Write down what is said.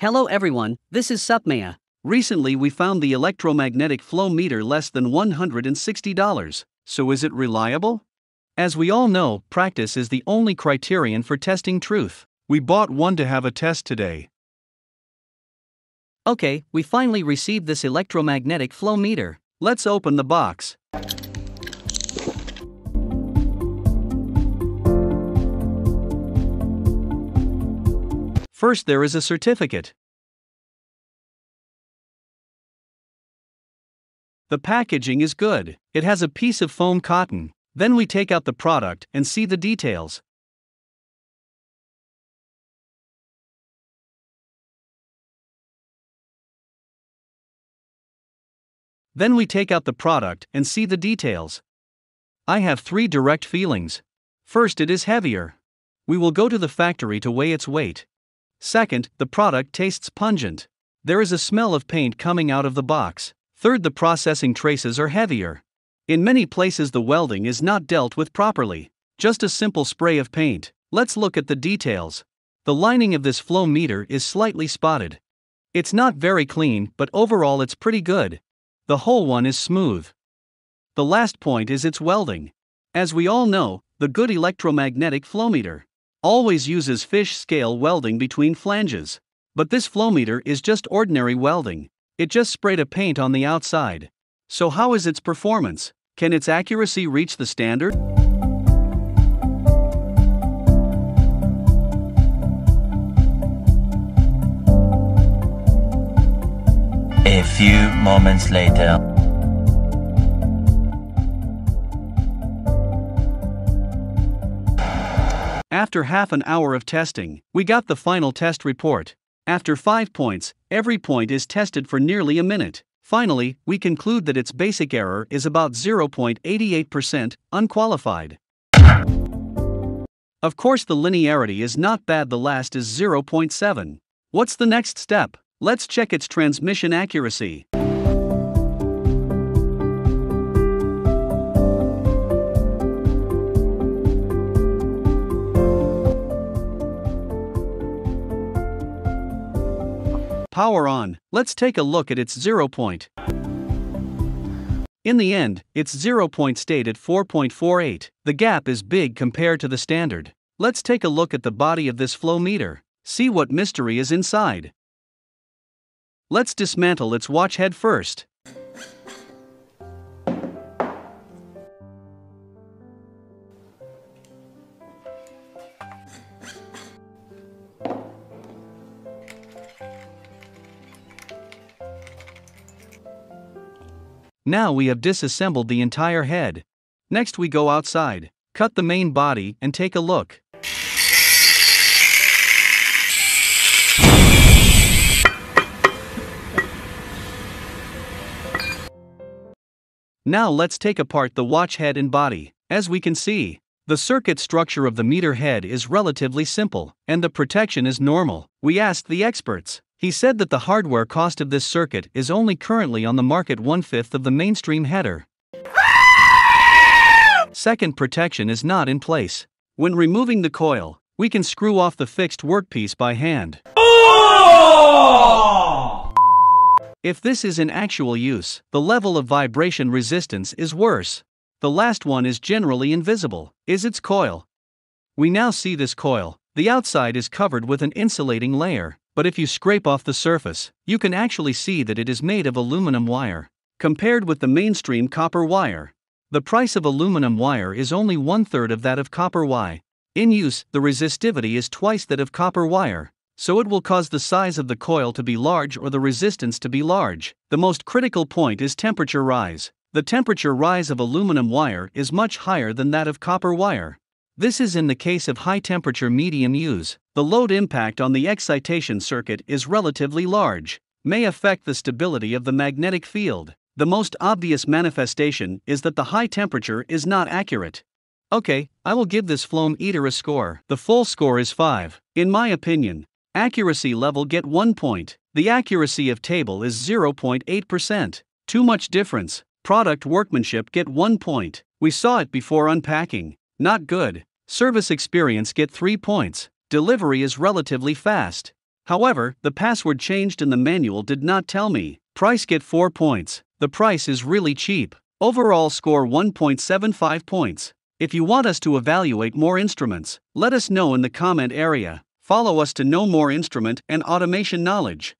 Hello everyone, this is Supmea. Recently we found the electromagnetic flow meter less than $160. So is it reliable? As we all know, practice is the only criterion for testing truth. We bought one to have a test today. Okay, we finally received this electromagnetic flow meter. Let's open the box. First, there is a certificate. The packaging is good, it has a piece of foam cotton. Then we take out the product and see the details. Then we take out the product and see the details. I have three direct feelings. First, it is heavier. We will go to the factory to weigh its weight. Second, the product tastes pungent. There is a smell of paint coming out of the box. Third, the processing traces are heavier. In many places, the welding is not dealt with properly. Just a simple spray of paint. Let's look at the details. The lining of this flow meter is slightly spotted. It's not very clean, but overall it's pretty good. The whole one is smooth. The last point is its welding. As we all know, the good electromagnetic flow meter always uses fish scale welding between flanges. But this flowmeter is just ordinary welding, it just sprayed a paint on the outside. So, how is its performance? Can its accuracy reach the standard? A few moments later. After half an hour of testing, we got the final test report. After 5 points, every point is tested for nearly a minute. Finally, we conclude that its basic error is about 0.88%, unqualified. Of course, the linearity is not bad, the last is 0.7. What's the next step? Let's check its transmission accuracy. Power on, let's take a look at its zero point. In the end, its zero point stayed at 4.48. The gap is big compared to the standard. Let's take a look at the body of this flow meter. See what mystery is inside. Let's dismantle its watch head first. Now we have disassembled the entire head. Next we go outside, cut the main body and take a look. Now let's take apart the watch head and body. As we can see, the circuit structure of the meter head is relatively simple, and the protection is normal. We asked the experts. He said that the hardware cost of this circuit is only currently on the market one fifth of the mainstream header. Second protection is not in place. When removing the coil, we can screw off the fixed workpiece by hand. Oh! If this is in actual use, the level of vibration resistance is worse. The last one is generally invisible, is its coil. We now see this coil, the outside is covered with an insulating layer but if you scrape off the surface, you can actually see that it is made of aluminum wire. Compared with the mainstream copper wire, the price of aluminum wire is only one third of that of copper wire. In use, the resistivity is twice that of copper wire, so it will cause the size of the coil to be large or the resistance to be large. The most critical point is temperature rise. The temperature rise of aluminum wire is much higher than that of copper wire. This is in the case of high temperature medium use. The load impact on the excitation circuit is relatively large, may affect the stability of the magnetic field. The most obvious manifestation is that the high temperature is not accurate. Okay, I will give this flow meter a score. The full score is 5. In my opinion, accuracy level get 1 point. The accuracy of table is 0.8%. Too much difference. Product workmanship get 1 point. We saw it before unpacking. Not good. Service experience get 3 points. Delivery is relatively fast. However, the password changed in the manual did not tell me. Price get 4 points. The price is really cheap. Overall score 1.75 points. If you want us to evaluate more instruments, let us know in the comment area. Follow us to know more instrument and automation knowledge.